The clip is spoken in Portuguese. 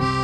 Bye.